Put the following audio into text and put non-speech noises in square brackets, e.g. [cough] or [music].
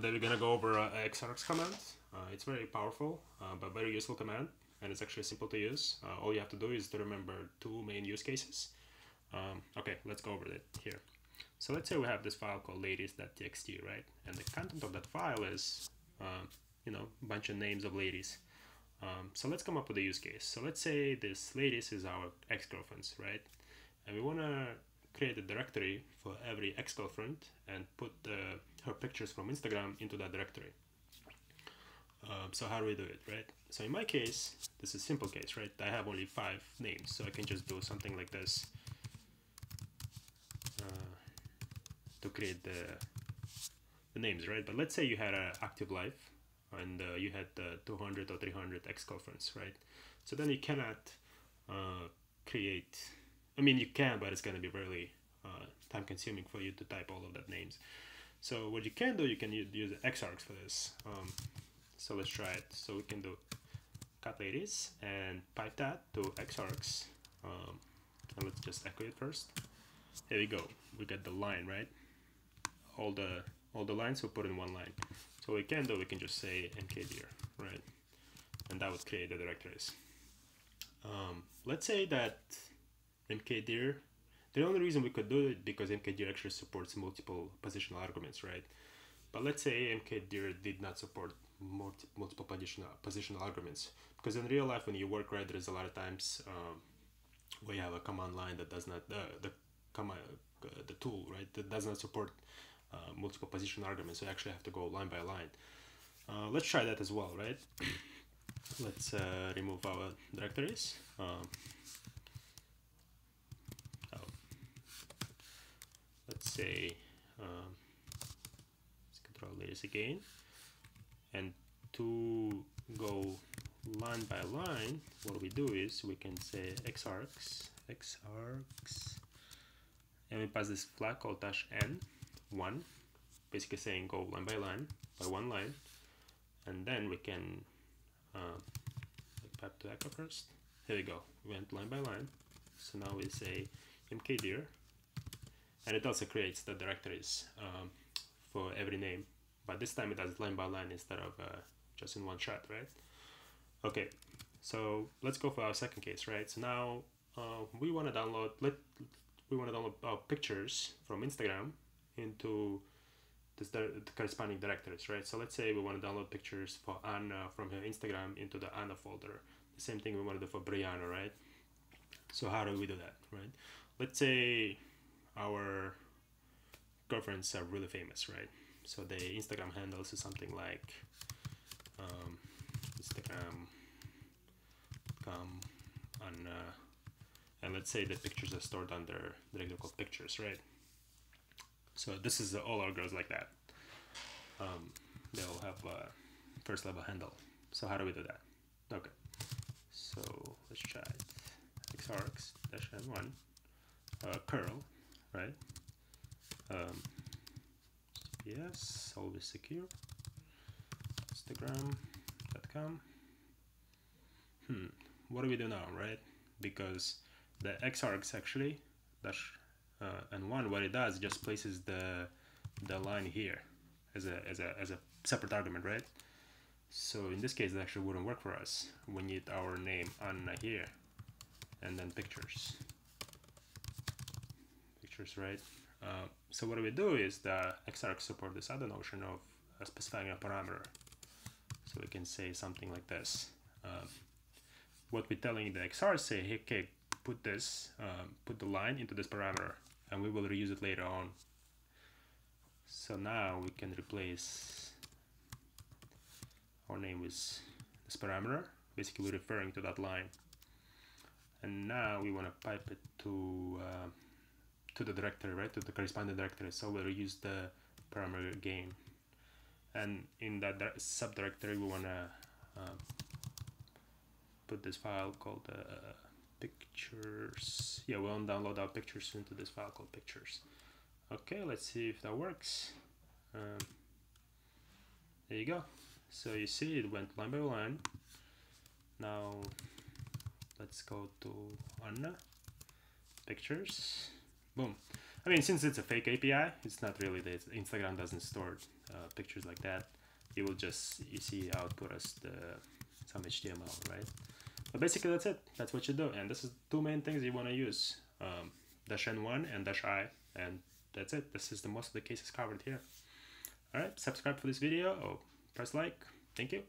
Today we're gonna go over uh, Xargs command. Uh, it's very powerful, uh, but very useful command, and it's actually simple to use. Uh, all you have to do is to remember two main use cases. Um, okay, let's go over it here. So let's say we have this file called ladies.txt, right? And the content of that file is, uh, you know, a bunch of names of ladies. Um, so let's come up with a use case. So let's say this ladies is our ex-girlfriends, right? And we wanna create a directory for every ex-girlfriend and put uh, her pictures from Instagram into that directory. Um, so how do we do it, right? So in my case, this is a simple case, right? I have only five names, so I can just do something like this uh, to create the, the names, right? But let's say you had an active life and uh, you had uh, 200 or 300 ex-girlfriends, right? So then you cannot uh, create I mean, you can, but it's going to be really uh, time consuming for you to type all of that names. So what you can do, you can use, use Xargs for this. Um, so let's try it. So we can do cat ladies and pipe that to Xargs. Um, and let's just echo it first. Here we go. We get the line, right? All the all the lines we put in one line. So we can do, we can just say mkdir, right? And that would create the directories. Um, let's say that mkdir. The only reason we could do it because mkdir actually supports multiple positional arguments, right? But let's say mkdir did not support multi multiple positional positional arguments because in real life when you work right, there's a lot of times um, where you have a command line that does not uh, the command uh, the tool right that does not support uh, multiple position arguments. So you actually have to go line by line. Uh, let's try that as well, right? [clears throat] let's uh, remove our directories. Um, say um, let's control this again. And to go line by line what we do is we can say xargs xargs and we pass this flag called dash n one basically saying go line by line by one line. And then we can uh, pipe to echo first. Here we go. We went line by line. So now we say mkdir and it also creates the directories um, for every name. But this time it does line by line instead of uh, just in one shot right? Okay. So let's go for our second case right? So now uh, we want to download let we want to download our pictures from Instagram into this the corresponding directories right? So let's say we want to download pictures for Anna from her Instagram into the Anna folder. The same thing we want to do for Brianna right? So how do we do that right? Let's say our girlfriends are really famous, right? So the Instagram handles is something like um, Instagram come on, uh, and let's say the pictures are stored under directory called pictures, right? So this is all our girls like that. Um, they'll have a first level handle. So how do we do that? Okay, so let's try it. Xargs dash n1 uh, curl right? Um, yes, always secure. Instagram.com. Hmm, what do we do now, right? Because the xargs actually dash uh, and one what it does just places the the line here as a as a as a separate argument, right? So in this case, it actually wouldn't work for us. We need our name Anna here, and then pictures pictures, right? Uh, so what we do is the Xargs support this other notion of uh, specifying a parameter. So we can say something like this. Uh, what we're telling the Xargs say, hey, okay, put this, um, put the line into this parameter, and we will reuse it later on. So now we can replace our name with this parameter, basically referring to that line. And now we want to pipe it to uh, to the directory, right, to the corresponding directory. So we'll use the parameter again. And in that subdirectory, we want to uh, put this file called uh, pictures. Yeah, we want to download our pictures into this file called pictures. Okay, let's see if that works. Um, there you go. So you see it went line by line. Now let's go to Anna pictures boom I mean, since it's a fake API, it's not really that Instagram doesn't store uh, pictures like that. It will just, you see, output us the some HTML, right? But basically that's it. That's what you do. And this is two main things you want to use. Um, dash N1 and dash I. And that's it. This is the most of the cases covered here. Alright, subscribe for this video or press like. Thank you.